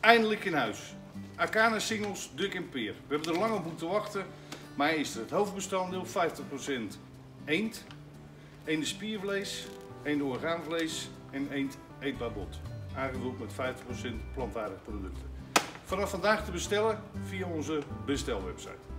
Eindelijk in huis. Arcana Singles Duck en Peer. We hebben er lang op moeten wachten, maar hij is er. Het hoofdbestanddeel 50% eend, eende spiervlees, eende orgaanvlees en eend eetbaar bot. Aangevuld met 50% plantaardige producten. Vanaf vandaag te bestellen via onze bestelwebsite.